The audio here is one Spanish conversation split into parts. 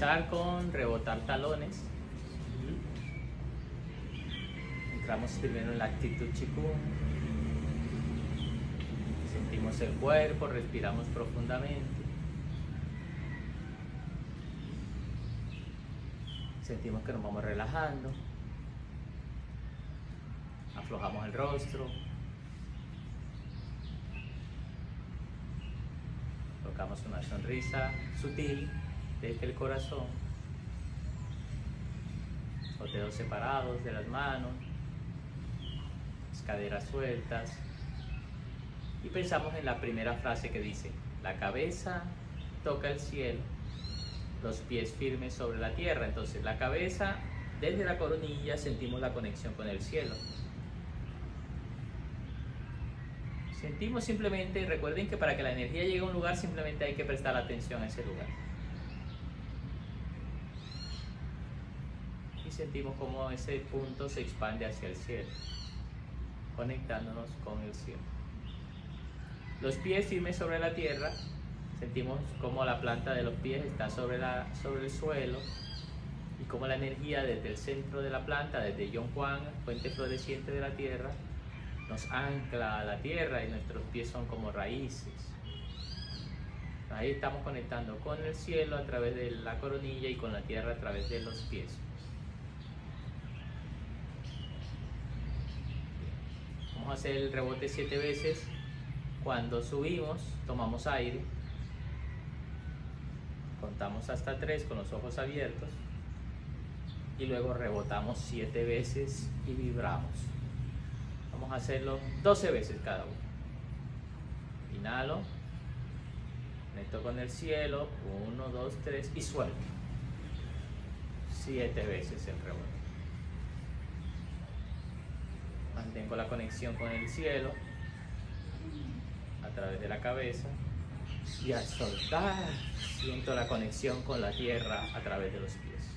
empezar con rebotar talones. Entramos primero en la actitud chikung. Sentimos el cuerpo, respiramos profundamente. Sentimos que nos vamos relajando. Aflojamos el rostro. Colocamos una sonrisa sutil desde el corazón. Los dedos separados de las manos. Las caderas sueltas. Y pensamos en la primera frase que dice, la cabeza toca el cielo, los pies firmes sobre la tierra. Entonces la cabeza, desde la coronilla sentimos la conexión con el cielo. Sentimos simplemente, recuerden que para que la energía llegue a un lugar simplemente hay que prestar atención a ese lugar. Sentimos como ese punto se expande hacia el cielo, conectándonos con el cielo. Los pies firmes sobre la tierra, sentimos como la planta de los pies está sobre, la, sobre el suelo y como la energía desde el centro de la planta, desde Yon Juan, fuente floreciente de la tierra, nos ancla a la tierra y nuestros pies son como raíces. Ahí estamos conectando con el cielo a través de la coronilla y con la tierra a través de los pies. Vamos a hacer el rebote siete veces. Cuando subimos, tomamos aire. Contamos hasta tres con los ojos abiertos. Y luego rebotamos siete veces y vibramos. Vamos a hacerlo 12 veces cada uno. Inhalo. Conecto con el cielo. 1, 2, 3 y suelto. 7 veces el rebote. Mantengo la conexión con el cielo a través de la cabeza. Y al soltar, siento la conexión con la tierra a través de los pies.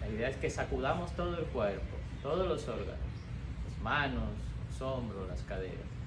La idea es que sacudamos todo el cuerpo, todos los órganos, las manos, los hombros, las caderas.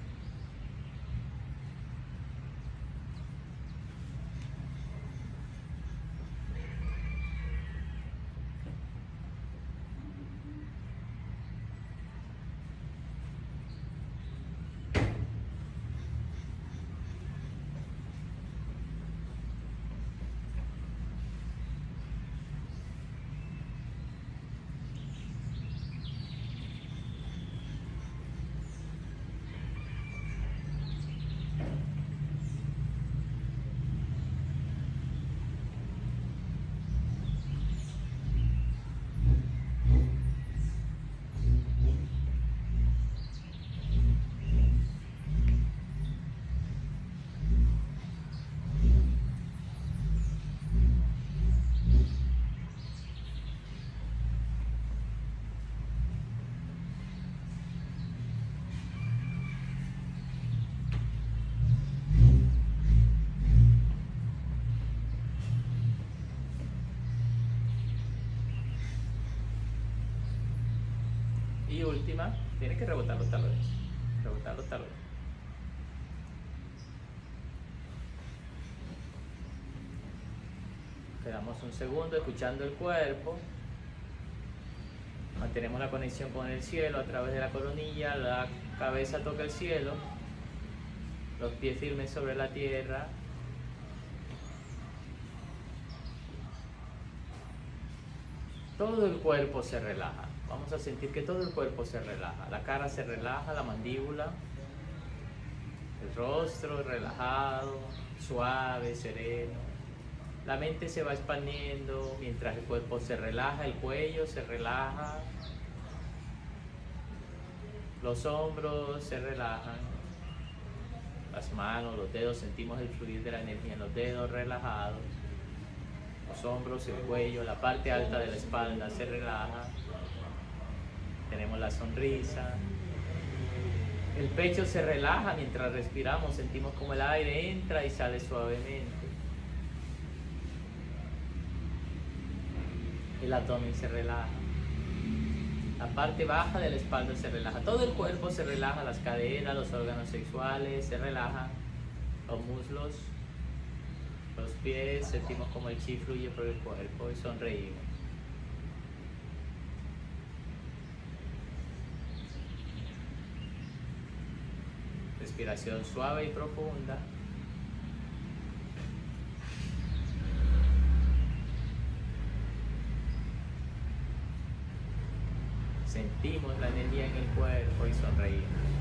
Y última, tiene que rebotar los talones. Rebotar los talones. Quedamos un segundo escuchando el cuerpo. Mantenemos la conexión con el cielo a través de la coronilla. La cabeza toca el cielo. Los pies firmes sobre la tierra. Todo el cuerpo se relaja. Vamos a sentir que todo el cuerpo se relaja. La cara se relaja, la mandíbula, el rostro relajado, suave, sereno. La mente se va expandiendo mientras el cuerpo se relaja, el cuello se relaja, los hombros se relajan, las manos, los dedos, sentimos el fluir de la energía en los dedos relajados, los hombros, el cuello, la parte alta de la espalda se relaja tenemos la sonrisa. El pecho se relaja mientras respiramos, sentimos como el aire entra y sale suavemente. El abdomen se relaja. La parte baja de la espalda se relaja. Todo el cuerpo se relaja, las caderas, los órganos sexuales, se relaja. Los muslos, los pies, sentimos como el chi fluye por el cuerpo y sonreímos. Respiración suave y profunda. Sentimos la energía en el cuerpo y sonreímos.